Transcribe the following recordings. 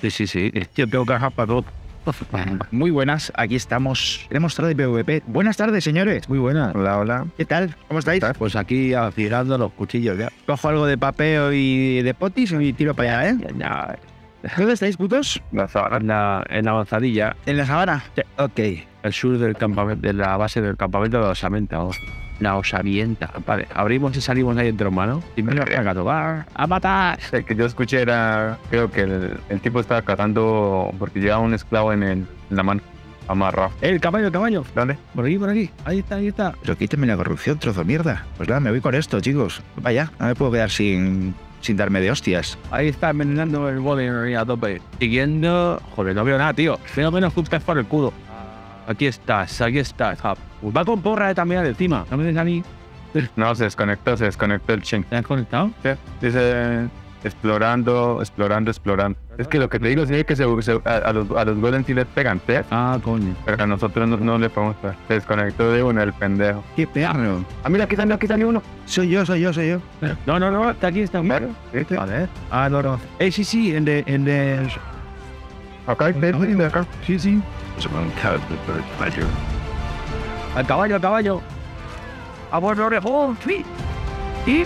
Sí, sí, sí. Yo tengo cajas para todo. Muy buenas, aquí estamos. Hemos traído PvP. Buenas tardes, señores. Muy buena. Hola, hola. ¿Qué tal? ¿Cómo estáis? Pues aquí afilando los cuchillos ya. Cojo algo de papeo y de potis y tiro para allá, ¿eh? Ya, ¿Dónde estáis, putos? La sabana. En la, en la avanzadilla, ¿En la sabana? Sí. Ok. el sur del campamento, de la base del campamento de osamenta. La osamienta. Vale, abrimos y salimos ahí entre hermanos. Y me voy a tocar. ¡A matar! El que yo escuché era, creo que el, el tipo estaba cazando porque llevaba un esclavo en, el, en la mano, amarrado. ¡Eh, el caballo, el caballo! ¿Dónde? Por aquí, por aquí. Ahí está, ahí está. Pero quíteme la corrupción, trozo de mierda. Pues nada, me voy con esto, chicos. Vaya, no me puedo quedar sin, sin darme de hostias. Ahí está envenenando el ahí a tope. Siguiendo. Joder, no veo nada, tío. Veo menos por el culo. Aquí estás, aquí estás. Ah, pues va con porra eh, también encima. No me des a mí. No, se desconectó, se desconectó el ching. ¿Te has conectado? Sí, Dice explorando, explorando, explorando. Es que lo que te digo es que se, se- a, a los, a los golems sí les pegan, ¿sí? Ah, coño. pero a nosotros no, no le podemos pegar. Se desconectó de uno el pendejo. ¡Qué perro! Ah, mira, aquí salió, aquí salió uno. Soy yo, soy yo, soy yo. No, no, no, está aquí, está Claro, ¿viste? A ver. Ah, no, no. Eh, sí, sí, en de. En de... Acá, hay de, de acá. Sí, sí. Al caballo, al caballo. A por los orejón. Sí. Sí.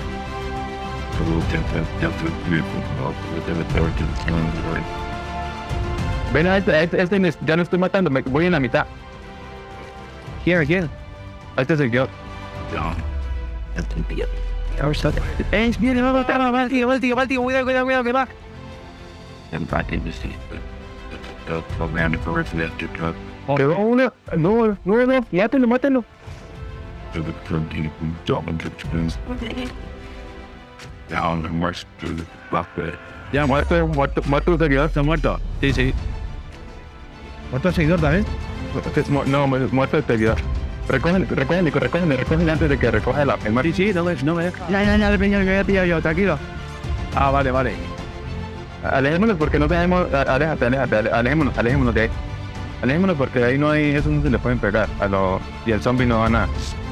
Ven a este, este, este me- ya no estoy matando, me voy en la mitad. Here, here. Este soy yo. Eh, viene, va, va, va, va, el tío, va, el tío, va, el tío. Cuidado, cuidado, cuidado, que va. Quedó uno. No, no, no, mátelo, mátelo. Ya, muerto. Muerto, muerto, seguidor. Está muerto. Sí, sí. ¿Muerto el seguidor también? No, mu- muerto el seguidor. Recógele, recógele, recógele, recógele antes de que recoja la, el muerto. Sí, sí, no me, no me deja. Ya, ya, ya, ya, ya, ya, ya, yo, tranquilo. Ah, vale, vale. Alejémonos porque no tenemos. a- Aléjate, aléjate, ale- alejémonos, alejémonos de ahí. Alejémonos porque ahí no hay. Eso no se le pueden pegar. A los, y el zombie no van a.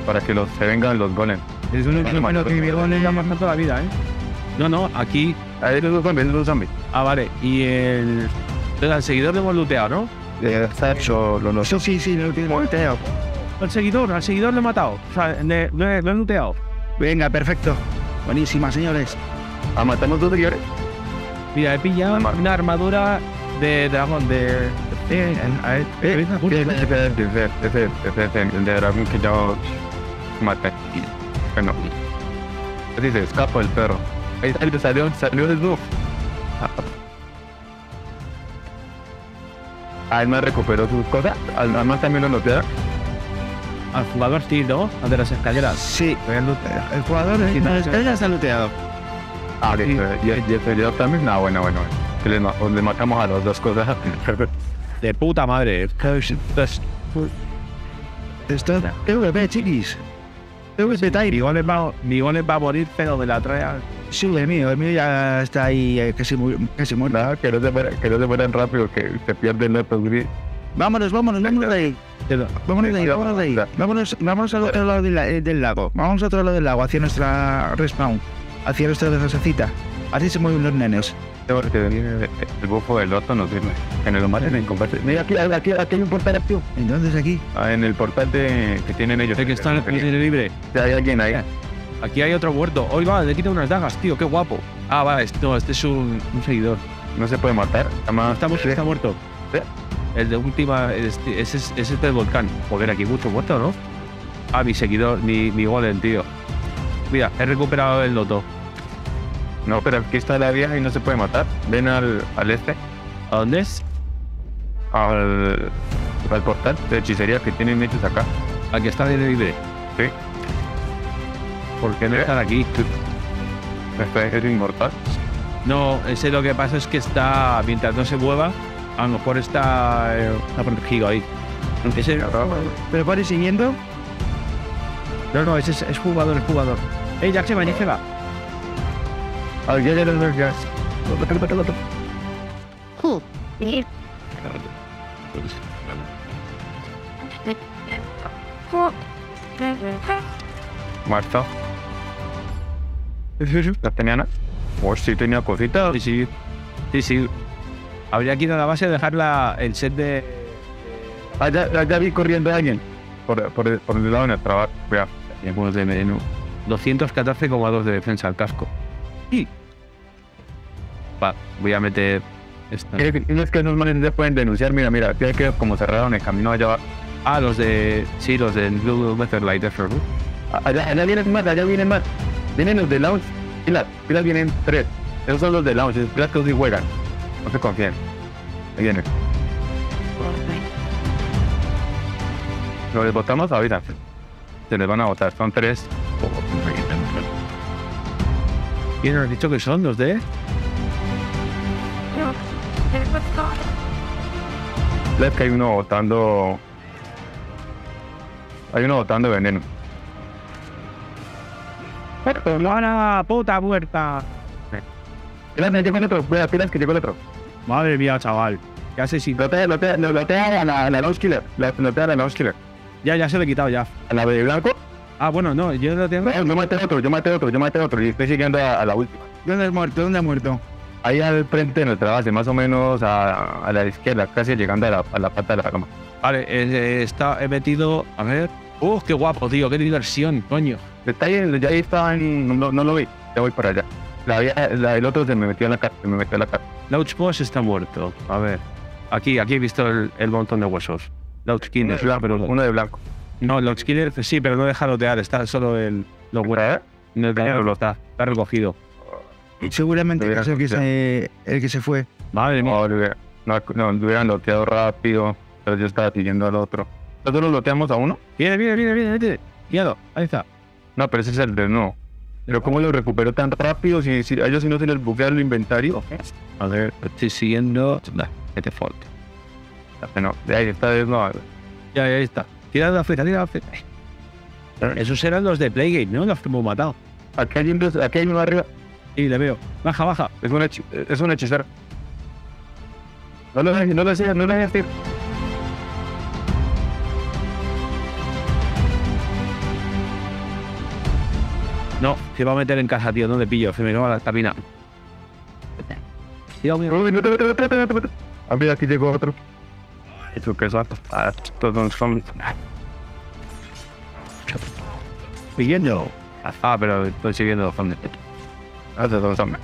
Para que los, se vengan los golems. Es un bueno, que mi gol le llama toda la vida, ¿eh? No, no, aquí. Ahí los dos zombies, los dos zombies. Ah, vale. Y el. Entonces, al seguidor le hemos looteado, ¿no? Eh, Sergio, lo, lo, Sí, sí, sí, lo último. volteo. Al seguidor, al seguidor le he matado. O sea, le, le- lo he looteado. Venga, perfecto. Buenísima, señores. Ah, matamos dos seguidores. Mira, he pillado una armadura de dragón, de. Eh, eh, el de dragón que yo maté. Bueno. Así se escapa el perro. Ahí salió, salió, salió del roof. Ah, él me recuperó sus cosas. Al- Además también lo noté. Al jugador sí, ¿no? Al de las escaleras. Sí, Voy a lootear. el jugador eh, no, él ya está looteado. Ah, que y, y el también. No, bueno, bueno. Que le, le matamos a las dos cosas. De puta madre. Esto es chiquis. PvP mi Time. golem va, mi golem va a morir, pero de la trae. Sí, el mío, el mío ya está ahí casi, casi muerto. Nada, que no se mueran, que no se mueran rápido, que se pierden los gris. Vámonos, vámonos, vámonos de ahí. Vámonos de ahí, vámonos de ahí. Vámonos, vámonos al otro lado del, eh, del lago. Vamos al otro lado del lago, hacia nuestra respawn. Hacia nuestra desacita. Así se mueven los nenes. Porque el bufo del loto nos sirve. Nos lo maten en combate. Mira, aquí, aquí, aquí hay un portal activo. Entonces aquí. Ah, en el portal de, que tienen ellos. El que está en el aire libre. Hay alguien ahí. Aquí hay otro muerto. Hoy va, le quita unas dagas, tío, qué guapo. Ah, va, esto, este es un, un seguidor. No se puede matar. Además, Está, mu- está muerto. Sí. El de última, este, ese es ese es del volcán. Joder, aquí mucho muerto, ¿no? Ah, mi seguidor, mi, mi golem, tío. Mira, he recuperado el loto. No, pero aquí está la vieja y no se puede matar. Ven al, al este, ¿A dónde es? al, al portal de hechicería que tienen hechos acá. Aquí está el aire libre. Sí. ¿Por qué no ¿Eh? están aquí? Este es inmortal. No, ese lo que pasa es que está, mientras no se mueva, a lo mejor está, eh, está protegido ahí. Ese, ¿Pero ir siguiendo? no, no, ese es, es jugador, es jugador. ¡Ey, Jack se va, Jack se va! Ah, ya, ya, ya, ya. Muerto. ¿La tenían? Oh, sí, tenía cositas. Sí, sí. Sí, sí. Habría que ir a la base a dejar la- el set de. Ah, ya, vi corriendo a alguien. Por, por, por el lado de nuestra base. Cuidado. algunos de menú. 214,2 de defensa al casco. Y. Va, voy a meter. Esta. No es que esos manes pueden denunciar. Mira, mira, que como cerraron el camino allá. Ah, los de. Sí, los de Blue Method Light. Ah, Allá, allá vienen más, allá vienen más. Vienen los de lounge. Pilas, pilas vienen tres. Esos son los de lounge. Pilas que sí juegan. No se confíen. Ahí vienen. Los desbotamos ahorita. Se les van a botar. Son tres. ¿Quién has dicho que son los de? Es que hay uno botando. Hay uno botando veneno. ¡Hermana, puta puerta! Pilas, llegó el otro. Pilas que llegó el otro. Madre mía, chaval. ¿Qué haces si.? Lotea, lotea, lotea a la, a la launch killer. La- Lotea a la killer. Ya, ya se lo he quitado ya. A la de blanco. Ah, bueno, no, yo lo tengo. Yo maté otro, yo maté a otro, yo maté a otro. Y estoy siguiendo a, a la última. ¿Dónde has muerto? ¿Dónde has muerto? Ahí al frente de nuestra base, más o menos a, a la izquierda, casi llegando a la, a la pata de la cama. Vale, eh, está, he metido. A ver. ¡Uh, qué guapo, tío! ¡Qué diversión, coño! Está ahí, ya ahí estaba en, no, no lo vi, ya voy para allá. La, la- el otro se me metió en la cara, se me metió en la cara. Lauch Boss está muerto. A ver. Aquí, aquí he visto el, el montón de huesos. Lauch Uno Killer. de blanco, pero, uno de blanco. No, Lauch Killer sí, pero no deja lotear. Está solo el. Los. ¿Eh? No, no, no, está, está recogido. Seguramente el que, se, el que se fue. Madre mía. No, lo no, no, lo hubieran loteado rápido, pero yo estaba siguiendo al otro. ¿Nosotros lo loteamos a uno? Viene, viene, viene, viene, viene. Cuidado, ahí está. No, pero ese es el de no. Pero ¿cómo lo recuperó tan rápido? Si, si a ellos si no se les buguea el inventario. A ver, estoy siguiendo. Que te falte. No, de ahí está, no. Ya, ya, ahí está. Tira la flecha, tira la flecha. Esos eran los de Playgate, ¿no? Los que hemos matado. Aquí hay, uno- aquí hay uno arriba. Sí, le veo. Baja, baja. Es un, hechi- es un hechicero. No lo dejes, no lo dejes, no lo dejes. No, se va a meter en casa, tío. ¿Dónde pillo? Se me acaba la estamina. Uy, no te no te no te metas. Ah, mira, aquí llegó otro. Que son. Ah, estos son zombies. Siguiendo. Ah, pero estoy siguiendo son zombies.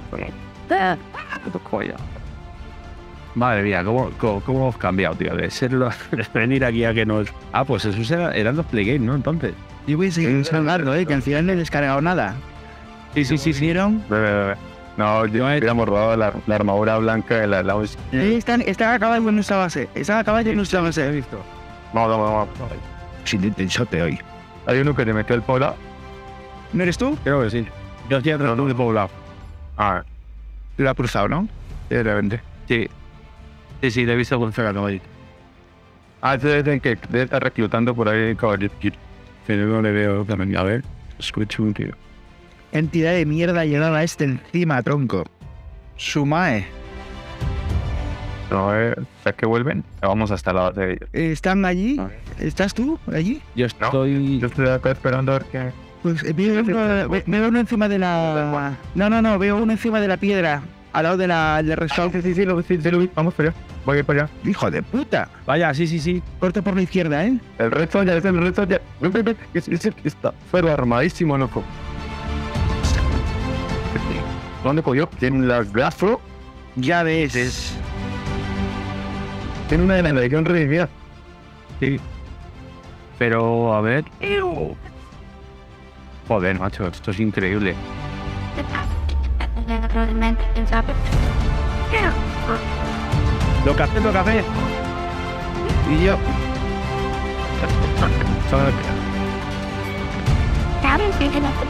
Puto coño. Madre mía, ¿cómo, cómo, cómo hemos cambiado, tío? De ser los- de venir aquí a que nos. Ah, pues esos eran, eran los Playgate, ¿no? Entonces. Yo voy a seguir salgando, ¿eh? Que al final no he descargado nada. Sí, sí, sí, sí. No, yo No he- hubiéramos robado la, la armadura blanca de la lounge. Están, están acabados en nuestra base. Están acabados en nuestra base. He visto. Vamos, vamos, vamos. Sin intensote hoy. Hay uno que te metió el pola. ¿No eres tú? Creo que sí. Yo estoy tratando de poblado. Ah, Lo ha cruzado, ¿no? de repente. Sí. Sí, sí, le he visto con Ferrari ahí. Ah, ese es el que debe estar reclutando por ahí caballero. Pero no le veo también. A ver. Escucho un tío. Entidad de mierda llegar a este encima, tronco. Sumae. No, eh, ¿sabes que vuelven? Vamos hasta la base de ellos. ¿Están allí? ¿Estás tú allí? Yo estoy. Yo estoy acá esperando a ver qué. Pues eh, veo, uno, ve- veo uno encima de la... No, no, no. Veo uno encima de la piedra. Al lado de la de Ah, respawn. sí, sí, sí, lo, sí, sí, lo vi. Vamos para allá. Voy a ir para allá. Hijo de puta. Vaya, sí, sí, sí. Corta por la izquierda, ¿eh? El resto ya es el resto ya. Ven, ven, ven. Es, es, está pero armadísimo, loco. ¿Dónde cogió? Tiene la Gastro. Ya ves. Es... Tiene una de la Legión Redimida. Sí. Pero, a ver. Joder, macho, esto es increíble. Lo café, lo café. Y yo...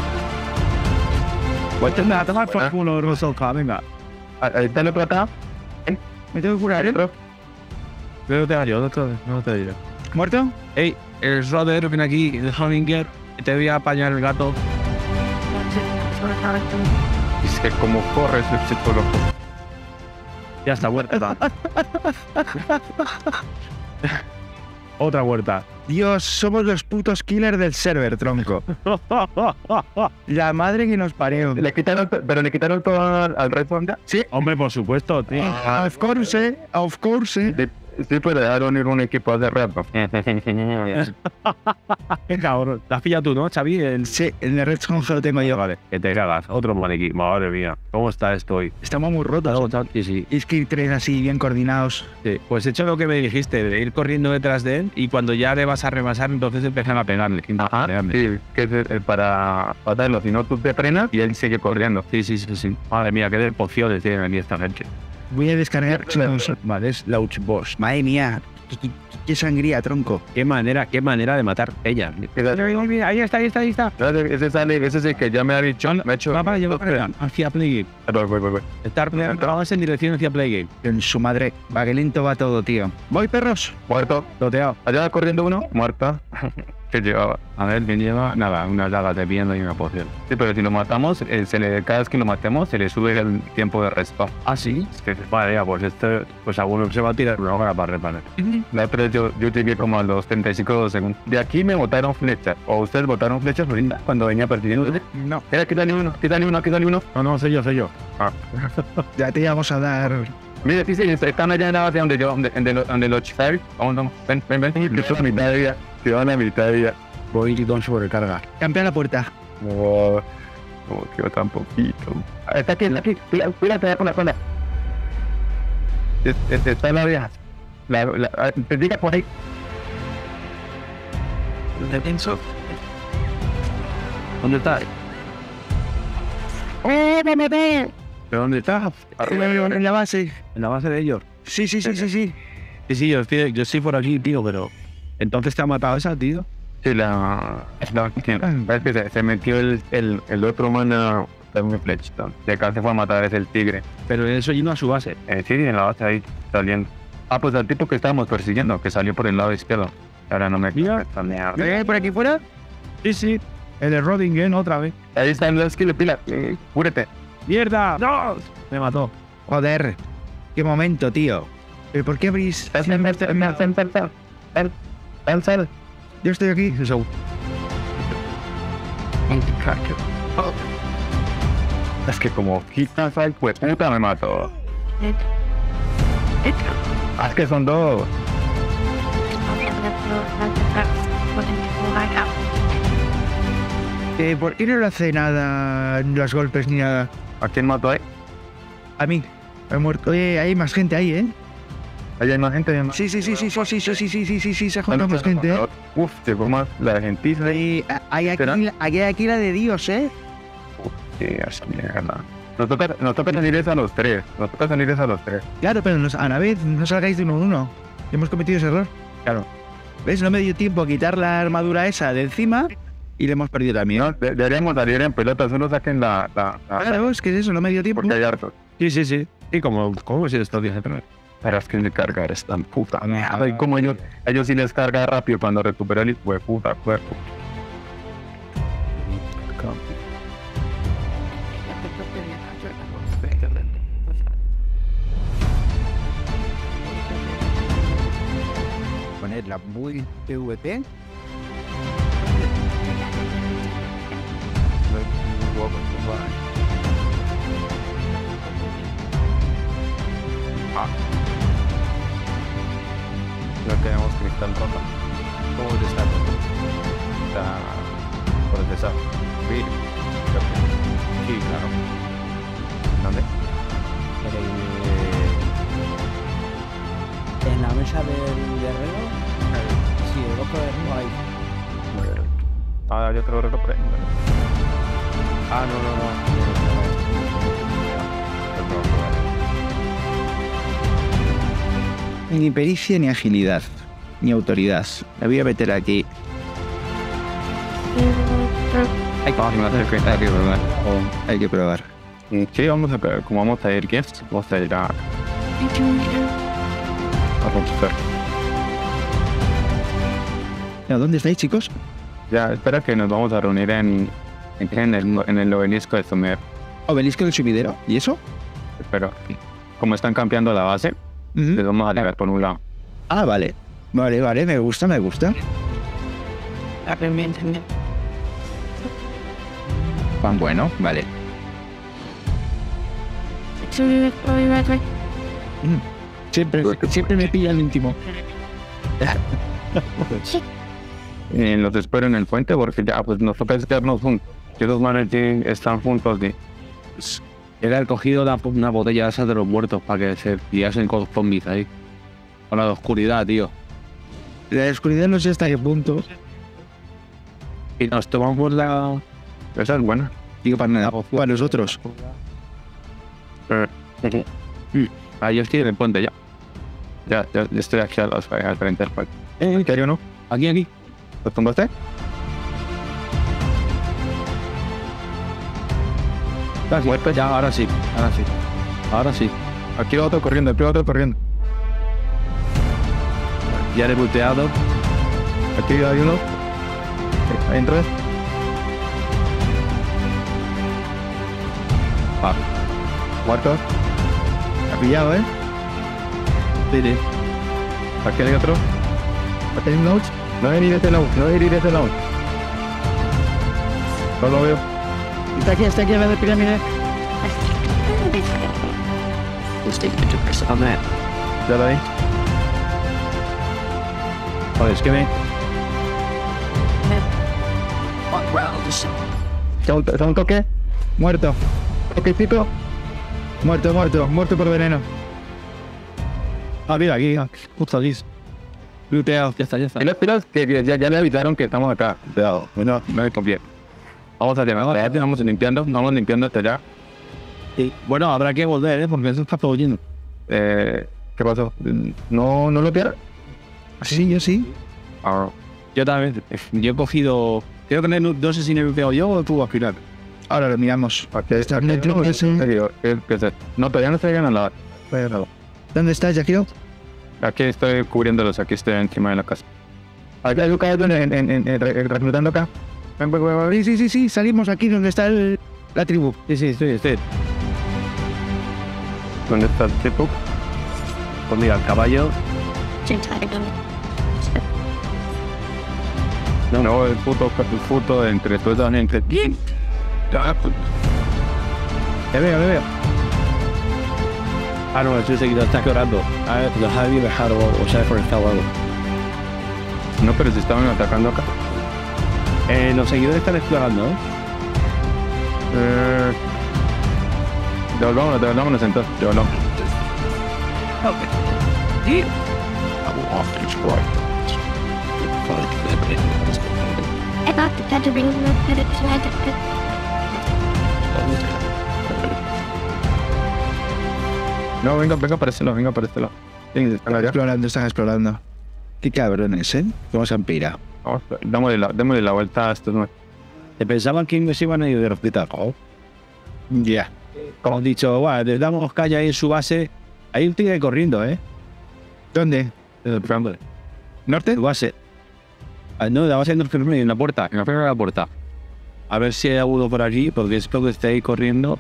Ahí está el otro acá. Me tengo que curar. Otro. Pero te ayudo, no te, no te diré. ¿Muerto? Ey, el Roder, ven aquí, el Hominger. Te voy a apañar el gato. Que como corre ese chico loco. Ya está muerto. Otra vuelta. Dios, somos los putos killers del server, tronco. La madre que nos parió. Le quitaron, pero le quitaron todo al, al Red. Sí, Hombre, por supuesto, tío. of course, eh, of course. eh. De- Sí, pero dejaron ir un equipo de Red Qué cabrón. La has pillado tú, ¿no, Xavi? El- Sí, el Red Zone lo tengo yo. Vale, que te cagas. Otro maniquí. Madre mía. ¿Cómo está esto hoy? Estamos muy rotos. Sí, sí. Es que ir tres así, bien coordinados. Sí, Pues he hecho lo que me dijiste, de ir corriendo detrás de él y cuando ya le vas a rebasar, entonces empiezan a pegarle. Ajá, pegarle. sí, que es para matarlo, si no tú te frenas y él sigue corriendo. Sí, sí, sí, sí. Madre mía, qué de pociones tienen aquí esta gente. Voy a descargar. Vale, es Launch Boss. Madre mía, qué, sangría, tronco. Qué manera, qué manera de matar ella. Ahí está, ahí está, ahí está. Ese es el que ya me ha dicho. Me ha hecho. Va para allá, va para allá. Hacia Playgame. Voy, voy, voy, voy. Estar vamos en dirección hacia Playgame. En su madre. Va, que lento va todo, tío. Voy, perros. Muerto. Loteado. Allá va corriendo uno, muerta. que llevaba. A ver, ¿quién lleva? Nada, unas dagas de viendo y una poción. Sí, pero si lo matamos, eh, se le, cada vez que lo matemos, se le sube el tiempo de respawn. ¿Ah, sí? Vale, ya, pues este, pues alguno se va a tirar una hora para reparar. La otra vez yo, yo llegué como a los 35 segundos. De aquí me botaron flechas. O ustedes botaron flechas ahorita cuando venía persiguiendo. No, Era, quítale uno, quítale uno, quítale uno. No, no, soy yo, soy yo. ya te íbamos a dar. Mira, sí, sí, están allá en la base donde yo, donde, donde, lo- donde los chiflares. Vamos, vamos, ven, ven, ven. A mitad de vida. Te van a mitad de vida. Voy con sobrecarga. Campea la puerta. No, como que tan poquito. Está aquí, está aquí. Cuida- Cuídate con la es- Está en la vieja. La, la, ah, te diga por ahí. ¿Dónde está? ¡Oh, me maté! ¿Pero dónde está? En la base. En la base de ellos. Sí, sí, sí, sí, sí. Sí, sí, yo estoy, yo estoy por aquí, tío, pero. Entonces te ha matado esa, tío. Sí, la. la es que se, se metió el, el, el otro humano también flechita. De acá se fue a matar, es el tigre. Pero eso yendo a su base. Eh, sí, en la base ahí saliendo. Ah, pues al tipo que estábamos persiguiendo, que salió por el lado izquierdo. Ahora no me Mira. esta mierda. ¿Lo hay por aquí fuera? Sí, sí. El de Rodingen otra vez. Ahí está en la esquina, pila. Eh, Cúrete. ¡Mierda! ¡No! Me mató. Joder. Qué momento, tío. ¿Pero por qué abrís? pensar, yo estoy aquí, so. Oh. Es que como quitas al puta me mató. Es que son dos. Eh, ¿Por qué no le hace nada los golpes ni nada? ¿A quién mató, eh? A mí. He muerto. Oye, hay más gente ahí, ¿eh? Ahí hay más gente. hay más- Sí, sí, sí, sí, sí, sí, sí, sí, sí, sí, sí, sí, se Ah, juntado más gente, ¿eh? Uf, llegó más la gentiza ahí. Y ah, hay aquí, ¿Será? aquí, aquí la de Dios, ¿eh? Sí, esa mierda. Nos toca, nos toca salir esa a los tres. Nos toca salir esa a los tres. Claro, pero nos- a la vez no salgáis de uno en uno. Hemos cometido ese error. Claro. ¿Ves? No me dio tiempo a quitar la armadura esa de encima y le hemos perdido también. No, de- deberíamos salir en pelota, solo saquen la. la, la- Claro, es que es eso, no me dio tiempo. porque hay hartos. Sí, sí, sí. Sí, como, como si estos días atrás. Pero es que de cargar es tan puta. Mierda. Ay, como ellos, ellos sí les carga rápido cuando recuperan el de puta cuerpo. Poner la muy PvP no tenemos cristal roto. ¿Cómo cristal? Está procesado. Vir. Sí, claro. ¿Dónde? Eh, en, la mesa del guerrero. Sí, el otro guerrero hay. Ah, hay otro guerrero por ahí. Ah, no, no, no. Ni pericia ni agilidad. Ni autoridad. La voy a meter aquí. Hay que verdad. Hay que probar. Sí, vamos a como vamos a ir gifts, vamos a ir a, a romper. ¿A ¿Dónde estáis, chicos? Ya, espera que nos vamos a reunir en, en, en el, en el obelisco de Sumer. Obelisco del sumidero. ¿Y eso? Pero como están cambiando la base, vamos a llegar por un lado. Ah, vale. Vale, vale, me gusta, me gusta. Pan bueno, vale. Mm, Siempre, siempre me pilla el íntimo. Y los espero en el puente porque ya pues nos toca quedarnos juntos. Que los manes están juntos y Era el cogido una, una botella de esas de los muertos para que se pillasen con los zombies ahí. Con la oscuridad, tío. La oscuridad no sé hasta qué punto. Y nos tomamos la. esa es buena. Digo para nada. Para nosotros. Eh, Ah, yo estoy en el puente ya. ya, ya, ya estoy aquí al, al frente del puente. Eh, ¿En serio no? Aquí, aquí. ¿Lo tumbaste? Ah, sí. Ya, ahora sí. Ahora sí. Ahora sí. Aquí va otro corriendo, aquí va otro corriendo. Ya he volteado. Aquí hay uno. Ahí entra. Ah, Muerto. Ha pillado, ¿eh? sí, sí. Aquí hay otro. ¿Aquí hay un launch? No hay ni de este lado, no hay de este lado. No lo veo. Está aquí, está aquí a la de pirámide. La vi. Joder, es que me. ¿Está un, toque? Muerto. ¿Toquecito? Muerto, muerto. Muerto por veneno. Ah, mira, aquí. ah, Justo aquí. Looteado. Ya está, ya está. Y las pilas que que ya, ya le avisaron que estamos acá. Cuidado, bueno, no me conviene. Vamos a llamar, ya vamos limpiando, vamos limpiando hasta allá. Sí. Bueno, habrá que volver, ¿eh? Porque eso está todo lleno. Eh, ¿Qué pasó? ¿No, no lo pierdas? Sí, yo sí. Ah, Yo también. Yo he cogido. Creo que no, no sé si he yo o tú al final. Ahora lo miramos. aquí está. No, no. No, todavía no se llegan a la... ¿Dónde estás, Yakiro? Aquí estoy cubriéndolos, aquí estoy encima de la casa. Aquí hay en, en, en- en- reclutando acá. Sí, sí, sí, sí. Salimos aquí donde está el- la tribu. Sí, sí, estoy, estoy. ¿Dónde está el tipo? Pues mira, el caballo. No, no, el puto, el puto entre todos, entre... Ya, pues, Te veo, te veo. Ah, no, estoy seguido, está llorando. A ver, los había dejado o sea, por el algo. No, pero se estaban atacando acá. Eh, los seguidores están explorando, ¿eh? Eh, devolvámonos, devolvámonos entonces, devolvámonos. No, venga, venga para este venga para este lado. ¿Quiénes están allá? Explorando, están explorando. Qué cabrones, ¿eh? ¿Cómo se han pirado? Vamos, démosle la, démosle la vuelta a estos nueve. Te pensaban que se iban a ir de hospital. Ya. Como han dicho, bueno, le damos calle ahí en su base. Hay un tigre corriendo, ¿eh? ¿Dónde? En ¿Norte? Su base. Ah, no, la base no en la puerta, en la primera de la puerta. A ver si hay alguno por allí, porque espero que esté ahí corriendo.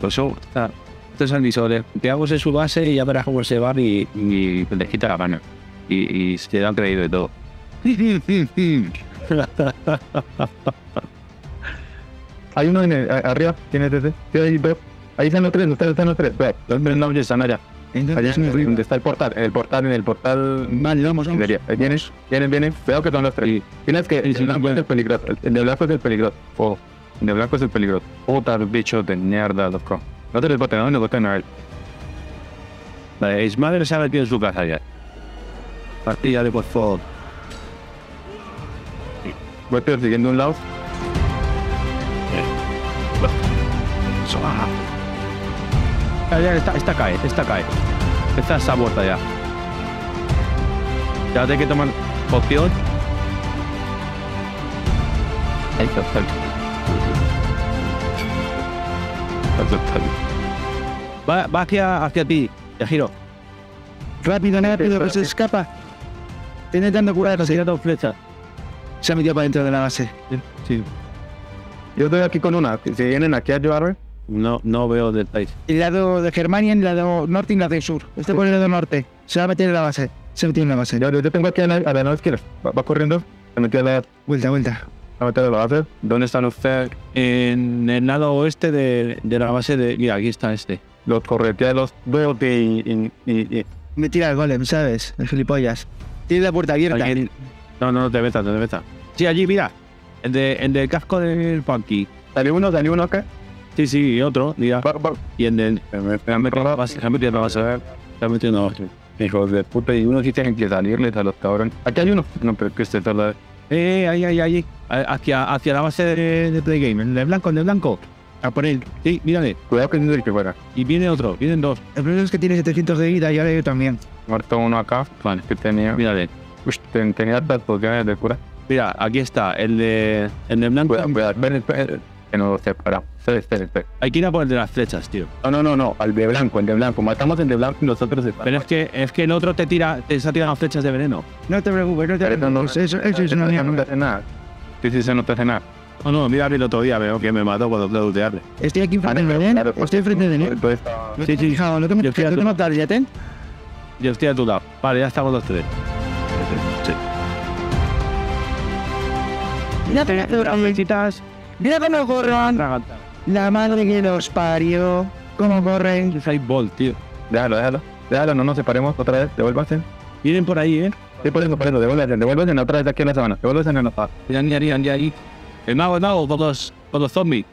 Pues eso, está. Estos han dicho, le pegamos en su base y ya verás cómo se van y, y les quita la mano. Y, y se han creído de todo. Hay uno en el- arriba, tiene TT. Sí, ahí veo. Ahí están los tres, ustedes están los tres. Ve, los tres nombres están allá. Allá en donde está el portal, el portal, en el portal. Vale, vamos, vamos. Vienen, vienen, vienen. Veo que son los tres. Tienes que. El blanco es el peligroso. El, de blanco es el peligroso. Oh, el de blanco es el peligroso. Puta bicho de mierda, loco. No te les boten, no les boten a él. Vale, Ismael ha metido en su casa ya. Partida de por favor. Voy persiguiendo un lado. Ah, ya, esta, esta cae, esta cae. Esta está muerta ya. Ya hay que tomar poción. Ahí está. Va, va hacia, hacia ti, te giro. Rápido, rápido, que se escapa. Tiene dando curar, Tira dos flechas. Se ha metido para dentro de la base. Sí. Yo estoy aquí con una. Si vienen aquí a ayudarme. No, no veo detalles. El lado de Germania, el lado norte y el lado sur. Este por el lado norte. Se va a meter en la base. Se metió en la base. Yo, yo tengo aquí a la, a la izquierda. Va, va corriendo. Se metió a la, Vuelta, vuelta. a meter a la base. ¿Dónde están ustedes? En el lado oeste de, de la base de. Mira, aquí está este. Los corretea, los veo y, y, y, y- Me tira el golem, ¿sabes? El gilipollas. Tiene la puerta abierta. Alguien- No, no, no te metas, no te metas. Sí, allí, mira. El, de, el del casco del Punky. Salió uno, salió uno acá. Sí, sí, y otro, mira. Y en el. Se me- se Se ha me- metido en la base, se ha metido. Se base. Hijos de puta, y uno sí tienen que salirles a los cabrones. Aquí hay uno. No, pero que este es la. Eh, ahí, ahí, ahí. Hacia, hacia la base de, de Playgame. El de blanco, el de blanco. A por él. Sí, mírale. Cuidado que el que fuera. Y viene otro, vienen dos. El problema es que tiene 700 de vida y ahora yo también. Muerto uno acá. Vale. Que tenía. Mírale. Uy, ten- tenía estas posiciones de cura. Mira, aquí está, el de, el de blanco. Cuidado, cuidado. Ven, espera, que nos separamos. Espera, espera, espera. Hay que ir a por el de las flechas, tío. No, no, no, no. Al de blanco, el de blanco. Matamos el de blanco y nosotros Pero es que, es que el otro te tira, te está tirando flechas de veneno. No te preocupes, no te Pero no, no, preocupes. Eso, eso es una no te hace nada. Sí, sí, eso no te hace nada. No, no, mira el otro día, veo que me mató cuando a lootearle. Estoy aquí enfrente del Belén. Pues, Estoy enfrente de él. Sí, sí. Fijaos, lo tengo, Yo estoy a lo tu- tengo target, ¿eh? Yo estoy a tu lado. Vale, ya estamos los tres. Mira, flechas. Mira cómo corren. La madre que los parió. Cómo corren. Es ball, tío. déjalo, déjalo. Déjalo, no nos separemos otra vez. Devuélvase. Vienen por ahí, ¿eh? Sí, por eso, por eso. Devuélvase, devuélvase otra vez aquí en la sabana. Devuélvase en la sabana. Ya, ya, ya, ya, ahí. El mago, el mago, por los, por los zombies.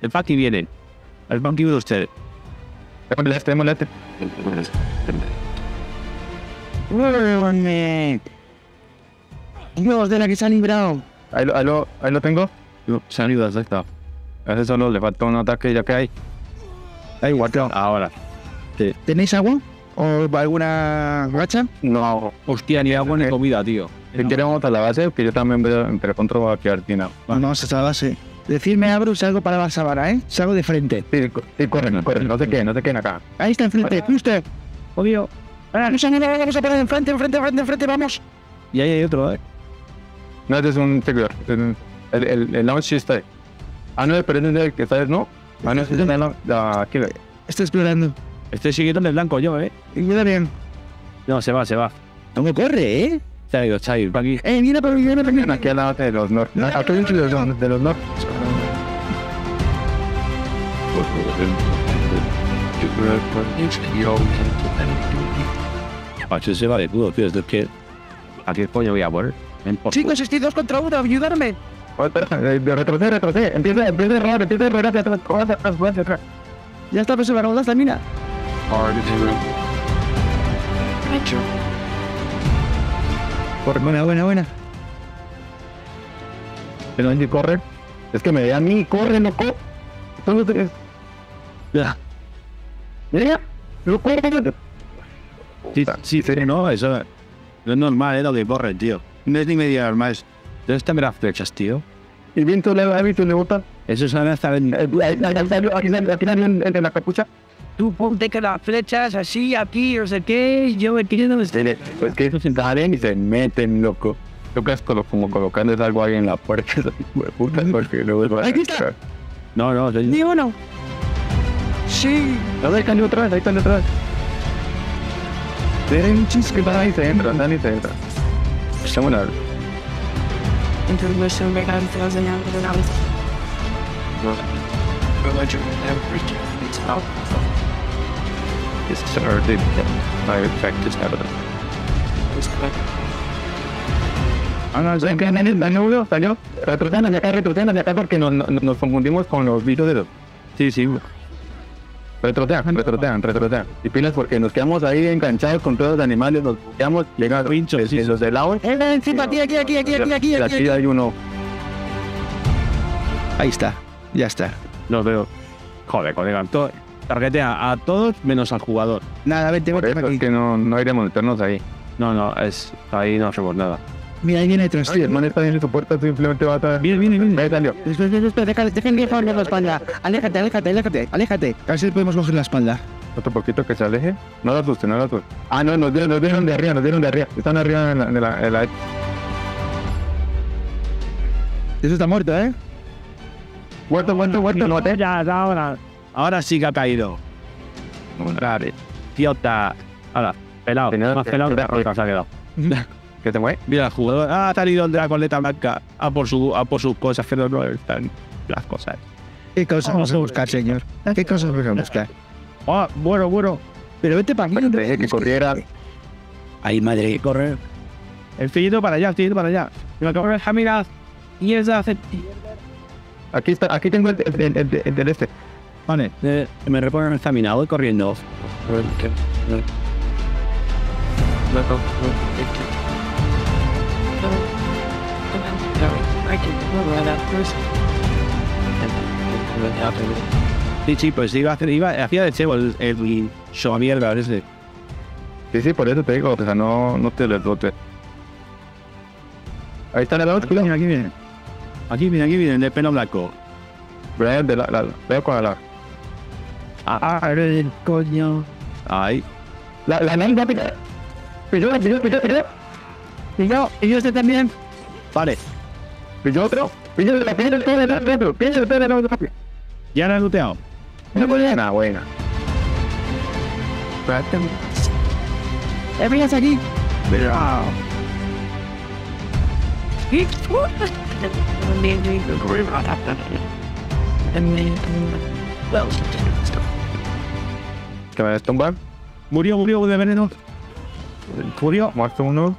El Funky viene. El Funky de ustedes. Démosle este, démosle este. Dios, de la que se ha librado. Ahí lo, ahí lo, ahí lo tengo. Se han ido a ese solo le falta un ataque ya que hay. Ahí, guapo. Ahora. ¿Tenéis agua? ¿O alguna gacha? No. Hostia, ni agua ni comida, tío. Si quieres vamos a la base, que yo también veo, entre contra voy a quedar tirado. Vamos hasta la base. Decirme, abro, salgo para la sabana, ¿eh? Salgo de frente. Sí, sí, corren, corren. No se queden, no se queden acá. Ahí está enfrente. Usted. Obvio. Ahora, no se han ido, vamos a poner enfrente, enfrente, enfrente, enfrente, vamos. Y ahí hay otro, ¿eh? No, este es un seguidor. El, el, el, launch sí está ahí. Ah, no, pero es el que está, ¿no? Ah, no, ese es el launch. Aquí, ve. Estoy explorando. Estoy siguiendo el blanco yo, ¿eh? Y Cuida bien. No, se va, se va. No me corre, ¿eh? Se ha ido, se ha ido. Aquí. Eh, mira, pero mira, Ven mira. aquí al lado de los norte. No, Aquí un de los, de los norte. Macho, se va de culo, tío. Es que. ¿A qué coño voy a poner? Ven por Chicos, estoy dos contra uno, ayudarme. Espera, eh, retrocede, retrocede. Empieza, empieza a errar, empieza a errar hacia atrás. Corre hacia atrás, corre hacia atrás. Ya está, pero se me acabó la estamina. Buena, buena, buena. Pero Angie, corre. Es que me ve a mí, corre, loco. Ya. mira, loco. Sí, sí, sí, no, eso no es normal, es lo que corren, tío. No es ni medio normal. es- ¿Dónde están las flechas, tío? Y viento le, a viento le. Eso se van a estar en. La capucha. Tú ponte con las flechas así, aquí, no sé qué. Yo me quiero donde esté. Pues que ellos salen y se meten, loco. Yo creo que es como, colocando algo ahí en la puerta. puta, porque luego a Aquí está. No, no, Ni uno. Sí. No, ahí están otra vez, ahí están otra vez. Tienen un que van ahí se entran, dan y se entran. Está buena. Introducción vegan frozen and analysis. It's started. I effect is evident. Ah, no, Daniel, salió. Acá, acá porque nos, nos, nos confundimos con los de los. Sí, sí. Retrocedan, retrocedan, retrocedan. Y pilas porque nos quedamos ahí enganchados con todos los animales, nos quedamos llegando. Pinchos, sí, de los del agua. Eh, encima, aquí, aquí, aquí, aquí, aquí, aquí, Y aquí. aquí hay uno. Ahí está. Ya está. Los veo. Joder, colega. Targetea a todos menos al jugador. Nada, eso aquí. es que no, no iremos a meternos ahí. No, no, es. Ahí no hacemos nada. Mira, ahí viene detrás. Oye, el man está en su puerta, simplemente va a estar. Viene, viene, viene. Ahí salió. Espera, espera, dejen que joder la espalda. Aléjate, aléjate, aléjate, aléjate. A ver si le podemos coger la espalda. Otro poquito que se aleje. No la asuste, no la asuste. Ah, no, nos dieron, nos dieron de arriba, nos dieron de arriba. Están arriba en la. En la, en la- Eso está muerto, ¿eh? Muerto, muerto, muerto, no te. Ya, ahora. Ahora sí que ha caído. Grave. Idiota. Ahora. Pelado, Tenía- más pelado que se ha quedado. ¿Qué te mueve? Mira, el jugador, ah, ha salido el de la coleta blanca, a por, su, a por sus cosas, que no, no están las cosas. ¿Qué cosas vamos a buscar, señor? ¿Qué cosas vamos a buscar? Ah, bueno, bueno. Pero vete para aquí. Dije que corriera. Ahí, madre, corre. El fillito para allá, el fillito para allá. Y me acabo de dejar mirar. Y es de hacer. Aquí está, aquí tengo el, el, el, el- el del este. Vale, eh, me reponen el estamina, voy corriendo. I can remember Sí, sí, pues iba a hacer, iba, hacía de cebo el, el show mierda ese. Sí, sí, por eso te digo, o sea, no, no te les rote. Ahí está cuidado. Mira, aquí viene. Aquí viene, aquí viene, el de pelo blanco. Brian, de la, la, veo con la, Ah, el coño. Ahí. la, la nalga, pica. Pilló, pilló, pilló, pilló. Pilló, pilló este también. Vale, La de todo de dentro. ya lo he looteado. Una buena, buena. Espérate. ¡Eh, aquí! Well, Que me destumban. Murió, murió de veneno. Murió. Muerto uno.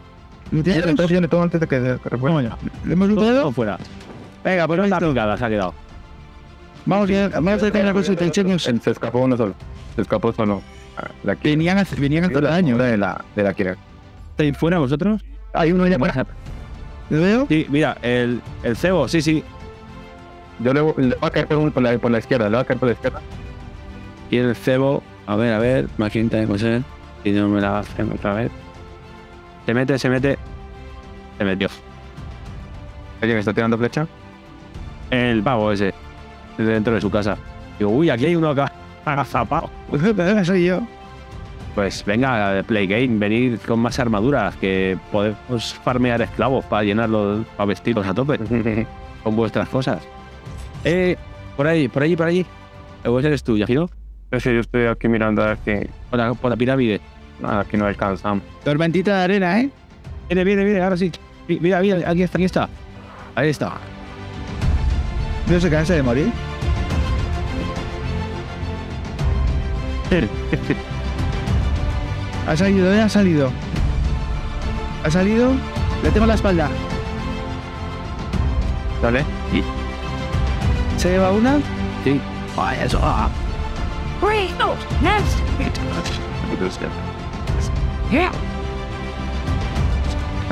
Viene todo antes de que. ¿Lo hemos looteado? fuera. Venga, pues está picada, se ha quedado. Vamos, ya, vamos a hacer una cosa, enseños. Se escapó uno solo. Se escapó solo. La que Venían a, venían a hacer daño. de la de la Kira. ¿Estáis fuera vosotros? Hay uno ya fuera. ¿Lo veo? Sí, mira, el, el cebo, sí, sí. Yo le, voy- le voy a caer por, un- por la, por la izquierda, le voy a caer por la izquierda. Y el cebo, a ver, a ver, maquinita de coser. Y no me la hacen otra vez. Se mete, se mete. Se metió. Oye, me está tirando flecha. El pavo ese. Dentro de su casa. Digo, uy, aquí hay uno acá. Agazapado. Soy yo. Pues venga, Play Game, venid con más armaduras, que podemos farmear esclavos para llenarlos, para vestirlos a tope con vuestras cosas. Eh, por ahí, por allí, por allí. Vos eres tú, Yajiro. Que yo estoy aquí mirando a ver Por la, por la pirámide. Nada, aquí no alcanzamos. Tormentita de arena, ¿eh? Viene, viene, viene, ahora sí. Mi- Mira, mira, aquí está, aquí está. Ahí está. No se cansa de morir. Ha salido, ¿eh? Ha salido. Ha salido. Le tengo la espalda. Dale. ¿Se lleva una? Sí. Ay, eso. ah. Wait, no, next. Yeah.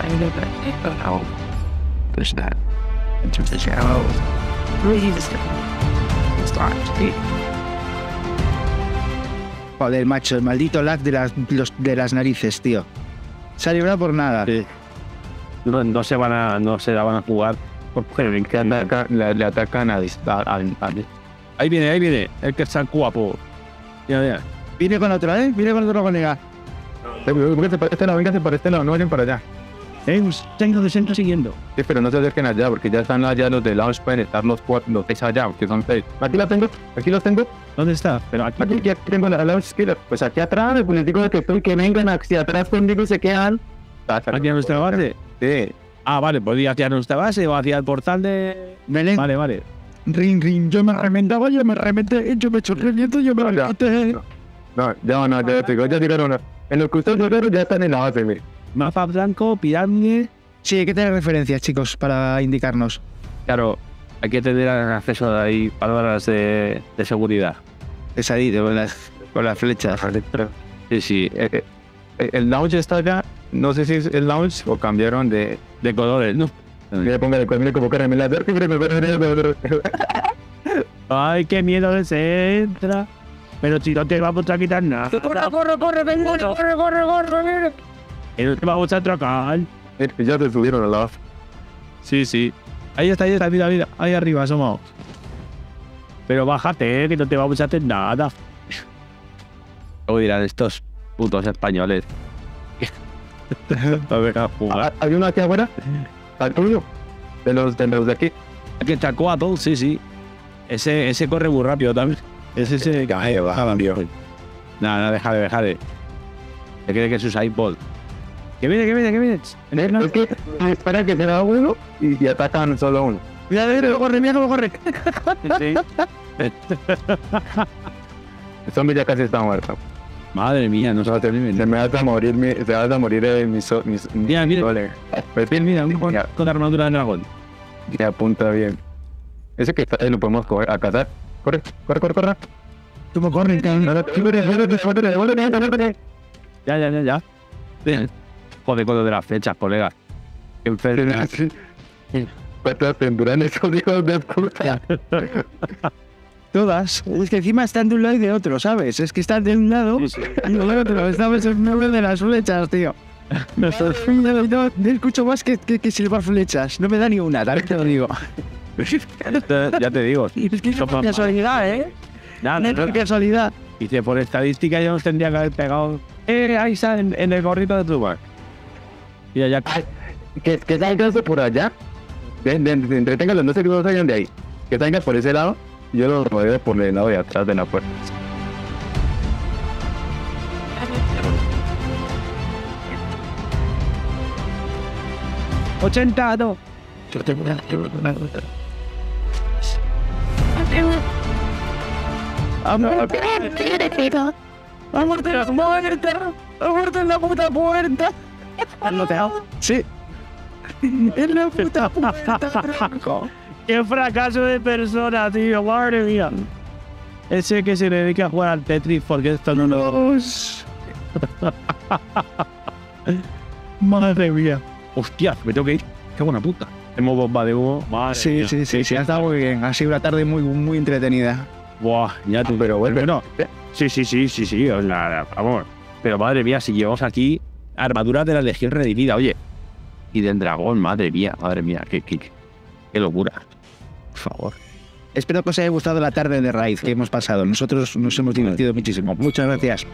I know that. But how? Push that. Into the. Start. Joder, macho, el maldito lag de las, los- de las narices, tío. Se ha librado por nada. Sí. No, no se van a, no se la van a jugar. Porque Que ataca, le, le atacan a, a, a- a- Ahí viene, ahí viene. El que está guapo. Mira, mira. Viene con otra, ¿eh? Viene con otro colega. Véngase para este lado, véngase para este lado, no vayan para allá. Eh, pues, tengo de centro siguiendo. Sí, pero no se acerquen allá, porque ya están allá los de launch, pueden estar los cuatro, los seis allá, que son seis. Aquí la tengo, aquí los tengo, ¿Dónde está? Pero aquí. aquí, aquí tengo la launch killer. Pues aquí atrás, pues les digo que, estoy- que vengan hacia atrás conmigo y se quedan. Aquí a nuestra base. Sí. Ah, vale, podía hacia nuestra base o hacia el portal de. Belén, Vale, vale. ring, ring. Yo me reventaba, yo me reventé, yo me reviento, yo me Ya. reventé. No, ya no, ya te digo, ya tiraron. una. En los llegaron ya están en la base, mire. Mapa blanco, pirámide. Sí, hay que tener referencias, chicos, para indicarnos. Claro, hay que tener acceso a ahí palabras de, de seguridad. Es ahí, con las, con las flechas. Sí, sí. Eh, eh, el lounge está allá, no sé si es el lounge o cambiaron de... De colores, ¿no? Mira, ponga de mire como caramelo. Ay, qué miedo de se entra. Pero si no te vamos a quitar nada. Corre, corre, corre, ven, corre, corre, corre, corre. No te vamos a atracar. Ya se subieron a la base. Sí, sí. Ahí está, ahí está, mira, mira. Ahí arriba somos. Pero bájate, que no te vamos a hacer nada. Luego dirán estos putos españoles. a ver, a jugar. Ah, ¿Hay uno aquí afuera? De los, de los de aquí. Aquí está Coatl, sí, sí. Ese, ese corre muy rápido también. Es ese que bajaban, tío. Nada, nada, déjale, déjale. Se cree que es Usain Bolt. Que viene, que viene, que viene. Es que espera que se da uno y, y atacan solo uno. Mira, mira, cómo corre, mira cómo corre. El zombie ya casi está muerto. Madre mía, no se va a Se terminar. me va a morir mi, se va a morir eh, mi, so, mi, mi Mira, mira. Pues bien, Mira, un con, con armadura de dragón. Ya apunta bien. Ese que está lo podemos coger a cazar. Corre, corre, corre, corre. ¿Cómo corre, cabrón? Ya, ya, ya, ya. Joder, con lo de las flechas, colega. Qué enfermo. ¿Cuántas tendrán esos hijos de puta? Todas. Es que encima están de un lado y de otro, ¿sabes? Es que están de un lado y de otro. Estamos en medio de las flechas, tío. No, no escucho más que, que, que silbar flechas. No me da ni una, también te lo digo. Ya te digo. Es que es una casualidad, ¿eh? Nada, No es no, una casualidad. Dice, por estadística yo nos tendría que haber pegado. Eh, ahí está, en, en el gorrito de tu bar. Mira, ya. Ay, que, que salgas por allá. Entreténganlos, no sé cómo salgan de ahí. Que salgas por ese lado. y Yo lo rodeo por el lado de atrás de la puerta. ¡80! No. ¡Vamos! ¡Ha muerto la puerta! ¡Ha muerto en la puta puerta! ¿Has noteado? Sí. En la puta puerta. ¡Qué fracaso de persona, tío! ¡Madre mía! Ese que se dedica a jugar al Tetris porque esto no lo. Madre mía. ¡Hostia! Me tengo que ir. ¡Qué buena puta! Hemos bomba de humo. Madre Sí, mía. sí, sí, sí, ha estado muy bien. Ha sido una tarde muy, muy entretenida. Buah, ya tú. Pero vuelve. Bueno, sí, sí, sí, sí, sí. o sea, vamos. Pero madre mía, si llevamos aquí armaduras de la Legión Redimida, oye. Y del dragón, madre mía, madre mía, qué, qué, qué locura. Por favor. Espero que os haya gustado la tarde de raíz que hemos pasado. Nosotros nos hemos divertido muchísimo. Muchas gracias.